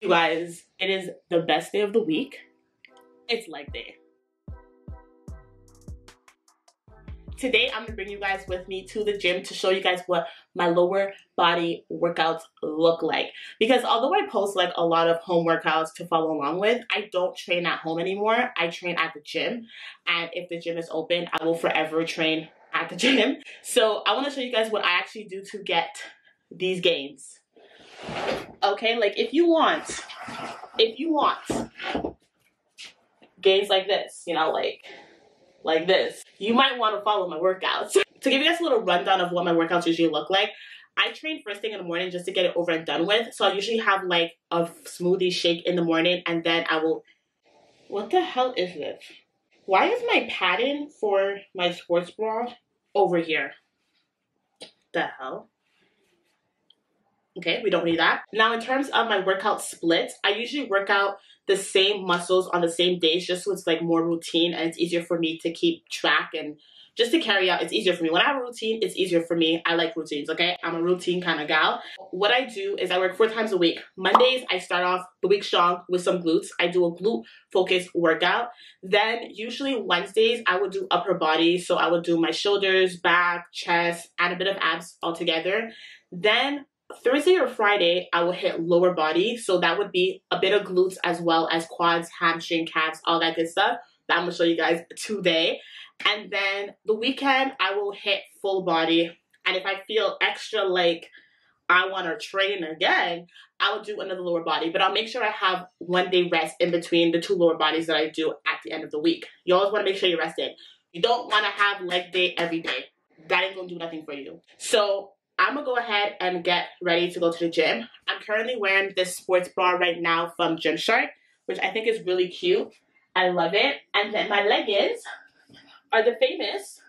You guys, it is the best day of the week. It's leg day. Today, I'm gonna bring you guys with me to the gym to show you guys what my lower body workouts look like. Because although I post like a lot of home workouts to follow along with, I don't train at home anymore. I train at the gym. And if the gym is open, I will forever train at the gym. So I wanna show you guys what I actually do to get these gains. Okay, like if you want, if you want gains like this, you know, like like this, you might want to follow my workouts. to give you guys a little rundown of what my workouts usually look like, I train first thing in the morning just to get it over and done with. So I usually have like a smoothie shake in the morning and then I will. What the hell is this? Why is my pattern for my sports bra over here? The hell? Okay, we don't need that. Now, in terms of my workout splits, I usually work out the same muscles on the same days just so it's like more routine and it's easier for me to keep track and just to carry out, it's easier for me. When I have a routine, it's easier for me. I like routines, okay? I'm a routine kind of gal. What I do is I work four times a week. Mondays, I start off the week strong with some glutes. I do a glute focused workout. Then usually Wednesdays, I would do upper body. So I would do my shoulders, back, chest, and a bit of abs all together. Then Thursday or Friday, I will hit lower body. So that would be a bit of glutes as well as quads, hamstring, calves, all that good stuff. That I'm gonna show you guys today. And then the weekend, I will hit full body. And if I feel extra like I want to train again, I will do another lower body. But I'll make sure I have one day rest in between the two lower bodies that I do at the end of the week. You always want to make sure you're rested. You don't want to have leg day every day. That ain't gonna do nothing for you. So I'm gonna go ahead and get ready to go to the gym. I'm currently wearing this sports bra right now from Gymshark, which I think is really cute. I love it. And then my leggings are the famous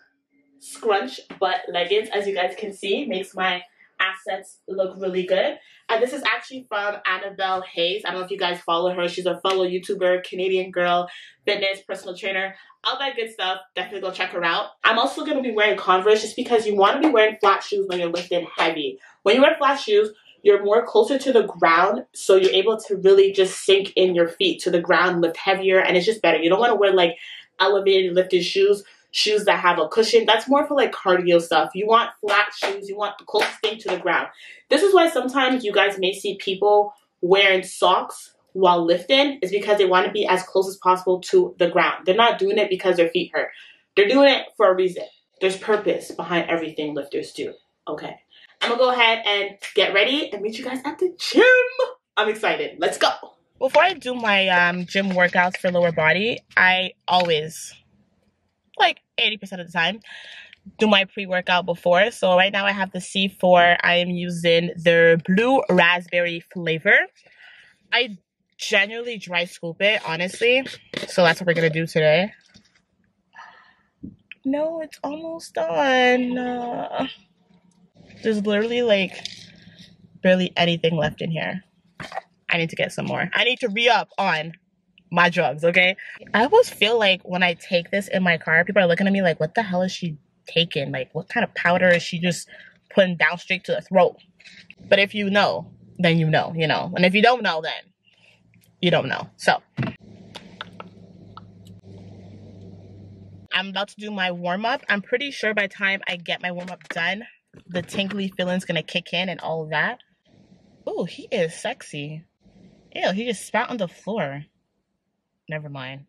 scrunch butt leggings, as you guys can see. Makes my assets look really good. And this is actually from Annabelle Hayes. I don't know if you guys follow her. She's a fellow YouTuber, Canadian girl, fitness, personal trainer, all that good stuff. Definitely go check her out. I'm also going to be wearing Converse just because you want to be wearing flat shoes when you're lifting heavy. When you wear flat shoes, you're more closer to the ground, so you're able to really just sink in your feet to the ground, lift heavier, and it's just better. You don't want to wear like elevated lifted shoes shoes that have a cushion. That's more for like cardio stuff. You want flat shoes. You want the closest thing to the ground. This is why sometimes you guys may see people wearing socks while lifting is because they want to be as close as possible to the ground. They're not doing it because their feet hurt. They're doing it for a reason. There's purpose behind everything lifters do. Okay. I'm gonna go ahead and get ready and meet you guys at the gym. I'm excited. Let's go. Before I do my um, gym workouts for lower body, I always like 80% of the time do my pre-workout before. So right now I have the C4. I am using the blue raspberry flavor. I generally dry scoop it, honestly. So that's what we're to do today. No, it's almost done. Uh, there's literally like barely anything left in here. I need to get some more. I need to re-up on my drugs, okay? I always feel like when I take this in my car, people are looking at me like, what the hell is she taking? Like, what kind of powder is she just putting down straight to the throat? But if you know, then you know, you know. And if you don't know, then you don't know. So, I'm about to do my warm up. I'm pretty sure by time I get my warm up done, the tingly feeling's gonna kick in and all that. Oh, he is sexy. Ew, he just spat on the floor never mind.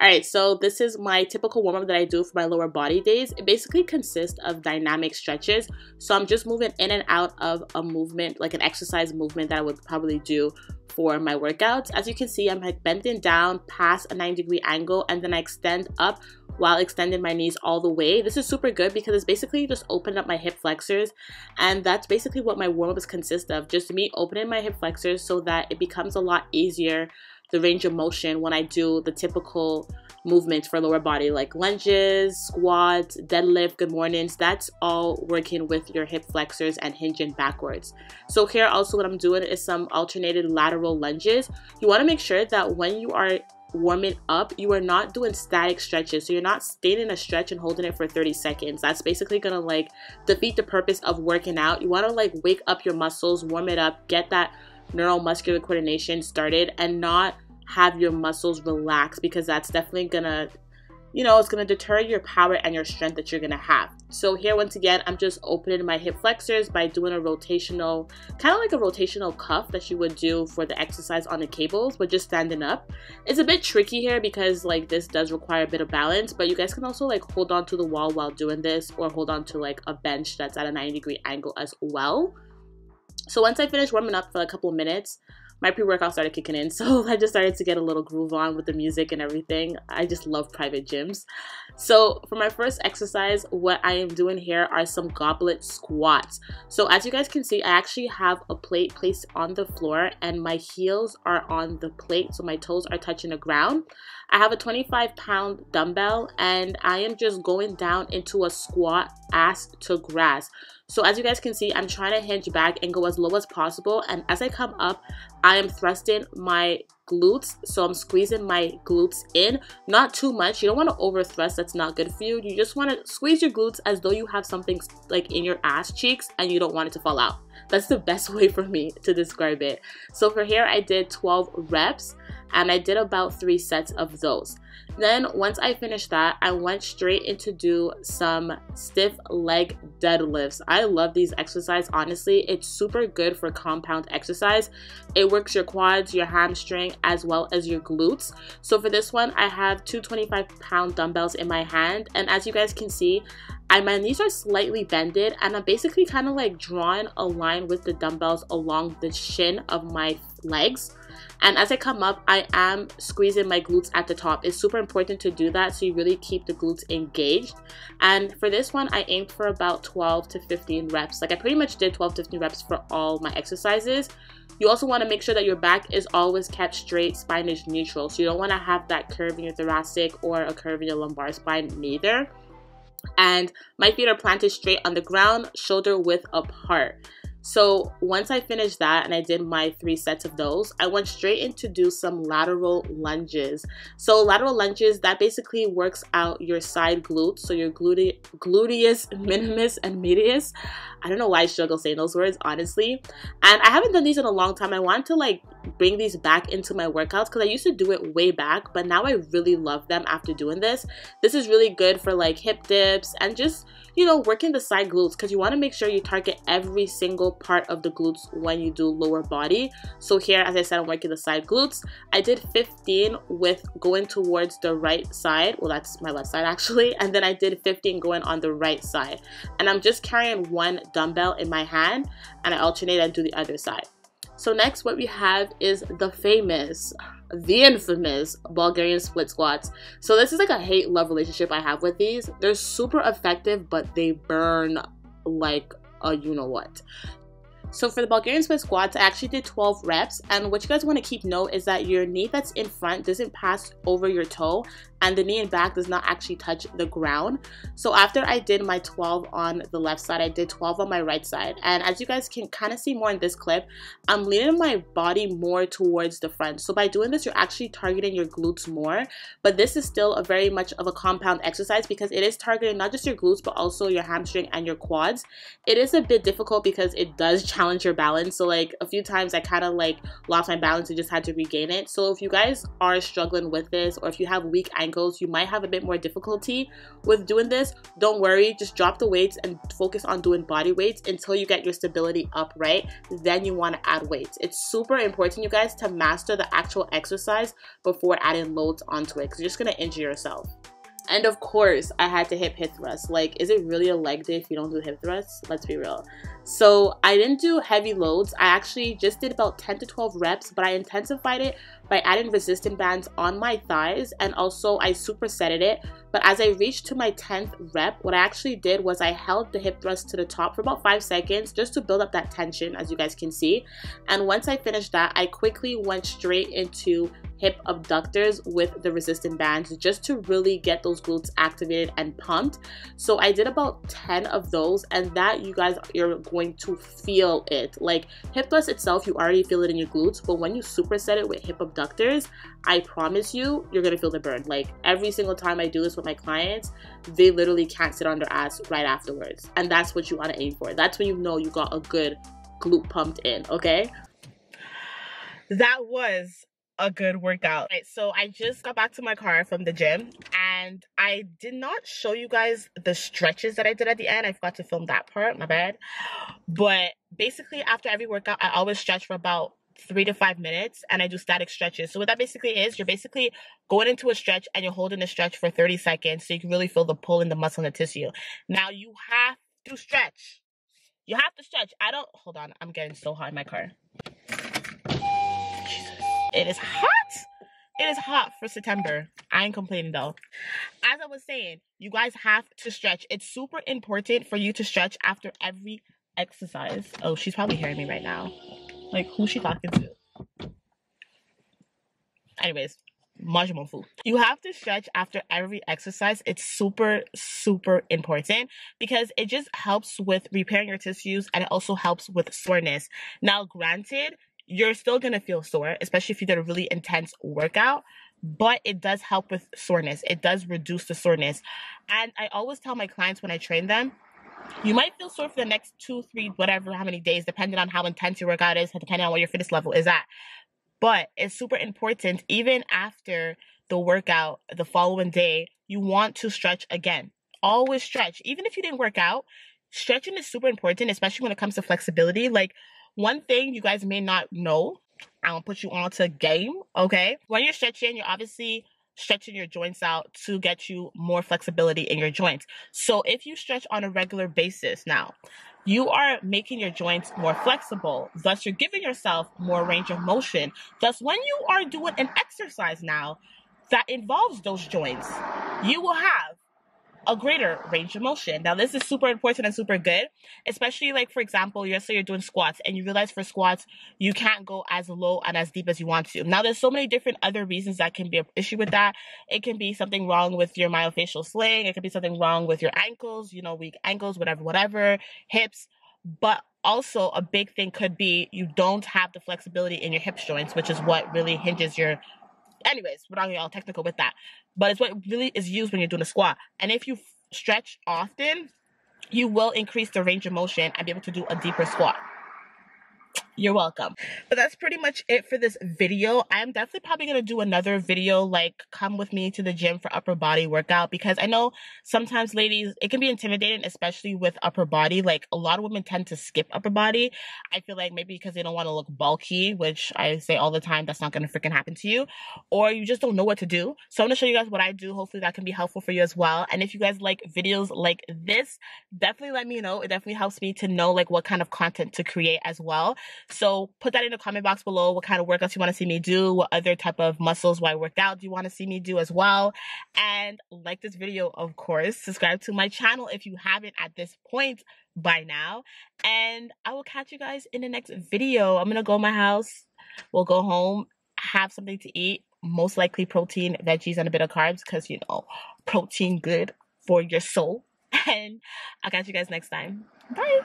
All right, so this is my typical warm up that I do for my lower body days. It basically consists of dynamic stretches. So I'm just moving in and out of a movement, like an exercise movement that I would probably do for my workouts. As you can see, I'm like bending down past a 90 degree angle and then I extend up while extending my knees all the way. This is super good because it's basically just opening up my hip flexors and that's basically what my warm-ups consist of. Just me opening my hip flexors so that it becomes a lot easier the range of motion when I do the typical movements for lower body like lunges, squats, deadlift, good mornings. That's all working with your hip flexors and hinging backwards. So here also what I'm doing is some alternated lateral lunges. You want to make sure that when you are warming up, you are not doing static stretches. So you're not staying in a stretch and holding it for 30 seconds. That's basically gonna like defeat the purpose of working out. You wanna like wake up your muscles, warm it up, get that neuromuscular coordination started and not have your muscles relax because that's definitely gonna you know, it's to deter your power and your strength that you're to have. So here, once again, I'm just opening my hip flexors by doing a rotational, kind of like a rotational cuff that you would do for the exercise on the cables, but just standing up. It's a bit tricky here because like this does require a bit of balance, but you guys can also like hold on to the wall while doing this or hold on to like a bench that's at a 90 degree angle as well. So once I finish warming up for a couple of minutes, my pre-workout started kicking in. So i just started to get a little groove on with the music and everything. I just love private gyms. So for my first exercise what i am doing here are some goblet squats. So as you guys can see i actually have a plate placed on the floor and my heels are on the plate. So my toes are touching the ground I have a 25 pound dumbbell and I am just going down into a squat ass to grass. So as you guys can see, I'm trying to hinge back and go as low as possible. And as I come up, I am thrusting my glutes. So I'm squeezing my glutes in, not too much. You don't want to over thrust. That's not good for you. You just want to squeeze your glutes as though you have something like in your ass cheeks and you don't want it to fall out. That's the best way for me to describe it. So for here, I did 12 reps and I did about three sets of those. Then once I finished that, I went straight into do some stiff leg deadlifts. I love these exercises. Honestly, it's super good for compound exercise. It works your quads, your hamstring, as well as your glutes. So for this one, I have two 25 pound dumbbells in my hand. And as you guys can see, I, my knees are slightly bended and I'm basically kind of like drawing a line with the dumbbells along the shin of my legs. And as I come up, I am squeezing my glutes at the top. It's super important to do that so you really keep the glutes engaged. And for this one, I aimed for about 12 to 15 reps. Like I pretty much did 12 to 15 reps for all my exercises. You also want to make sure that your back is always kept straight, spine is neutral. So you don't want to have that curve in your thoracic or a curve in your lumbar spine neither. And my feet are planted straight on the ground, shoulder width apart. So once I finished that and I did my three sets of those, I went straight into do some lateral lunges. So lateral lunges, that basically works out your side glutes, so your glute gluteus minimus and medius. I don't know why I struggle saying those words, honestly. And I haven't done these in a long time. I want to like bring these back into my workouts because I used to do it way back, but now I really love them after doing this. This is really good for like hip dips and just you know, working the side glutes because you want to make sure you target every single part of the glutes when you do lower body. So here, as I said, I'm working the side glutes. I did 15 with going towards the right side. Well, that's my left side actually. And then I did 15 going on the right side. And I'm just carrying one dumbbell in my hand and I alternate and do the other side. So next what we have is the famous the infamous Bulgarian split squats. So this is like a hate love relationship I have with these. They're super effective, but they burn like a you know what. So for the Bulgarian split squats, I actually did 12 reps. And what you guys want to keep note is that your knee that's in front doesn't pass over your toe and the knee and back does not actually touch the ground. So after I did my 12 on the left side, I did 12 on my right side. And as you guys can kind of see more in this clip, I'm leaning my body more towards the front. So by doing this, you're actually targeting your glutes more. But this is still a very much of a compound exercise because it is targeting not just your glutes, but also your hamstring and your quads. It is a bit difficult because it does challenge your balance. So like a few times I kind of like lost my balance and just had to regain it. So if you guys are struggling with this or if you have weak ankles, you might have a bit more difficulty with doing this. Don't worry, just drop the weights and focus on doing body weights until you get your stability up, right? Then you want to add weights. It's super important, you guys, to master the actual exercise before adding loads onto it because you're just going to injure yourself. And of course, I had to hip hip thrusts. Like, is it really a leg day if you don't do hip thrusts? Let's be real. So I didn't do heavy loads. I actually just did about 10 to 12 reps, but I intensified it by adding resistant bands on my thighs and also I supersetted it. But as I reached to my 10th rep, what I actually did was I held the hip thrust to the top for about five seconds just to build up that tension as you guys can see. And once I finished that, I quickly went straight into hip abductors with the resistant bands just to really get those glutes activated and pumped. So I did about 10 of those and that you guys you're going to feel it. Like hip thrust itself, you already feel it in your glutes, but when you superset it with hip abductors, I promise you, you're gonna feel the burn. Like every single time I do this with my clients, they literally can't sit on their ass right afterwards. And that's what you wanna aim for. That's when you know you got a good glute pumped in, okay? that was a good workout. Right, so I just got back to my car from the gym and I did not show you guys the stretches that I did at the end. I forgot to film that part, my bad. But basically after every workout, I always stretch for about three to five minutes and I do static stretches. So what that basically is, you're basically going into a stretch and you're holding the stretch for 30 seconds so you can really feel the pull in the muscle and the tissue. Now you have to stretch. You have to stretch. I don't, hold on, I'm getting so hot in my car. Jesus. It is hot. It is hot for September. I ain't complaining though. As I was saying, you guys have to stretch. It's super important for you to stretch after every exercise. Oh, she's probably hearing me right now. Like, who's she talking to? Anyways, Majimo food. You have to stretch after every exercise. It's super, super important because it just helps with repairing your tissues and it also helps with soreness. Now, granted, you're still gonna feel sore, especially if you did a really intense workout, but it does help with soreness. It does reduce the soreness. And I always tell my clients when I train them, you might feel sore for the next two, three, whatever, how many days, depending on how intense your workout is, depending on what your fitness level is at. But it's super important, even after the workout the following day, you want to stretch again. Always stretch. Even if you didn't work out, stretching is super important, especially when it comes to flexibility. Like, one thing you guys may not know, I'm gonna put you on to game, okay? When you're stretching, you're obviously stretching your joints out to get you more flexibility in your joints. So if you stretch on a regular basis now, you are making your joints more flexible. Thus, you're giving yourself more range of motion. Thus, when you are doing an exercise now that involves those joints, you will have a greater range of motion. Now, this is super important and super good, especially like, for example, you're say you're doing squats and you realize for squats, you can't go as low and as deep as you want to. Now, there's so many different other reasons that can be an issue with that. It can be something wrong with your myofascial sling. It could be something wrong with your ankles, you know, weak ankles, whatever, whatever, hips. But also a big thing could be you don't have the flexibility in your hip joints, which is what really hinges your anyways, we're not getting all technical with that. But it's what really is used when you're doing a squat. And if you stretch often, you will increase the range of motion and be able to do a deeper squat. You're welcome. But that's pretty much it for this video. I'm definitely probably going to do another video like come with me to the gym for upper body workout because I know sometimes ladies, it can be intimidating, especially with upper body. Like a lot of women tend to skip upper body. I feel like maybe because they don't want to look bulky, which I say all the time, that's not going to freaking happen to you. Or you just don't know what to do. So I'm going to show you guys what I do. Hopefully that can be helpful for you as well. And if you guys like videos like this, definitely let me know. It definitely helps me to know like what kind of content to create as well. So put that in the comment box below what kind of workouts you want to see me do, what other type of muscles why work out do you want to see me do as well. And like this video, of course. Subscribe to my channel if you haven't at this point by now. And I will catch you guys in the next video. I'm gonna go my house. We'll go home, have something to eat, most likely protein, veggies, and a bit of carbs, because you know, protein good for your soul. And I'll catch you guys next time. Bye.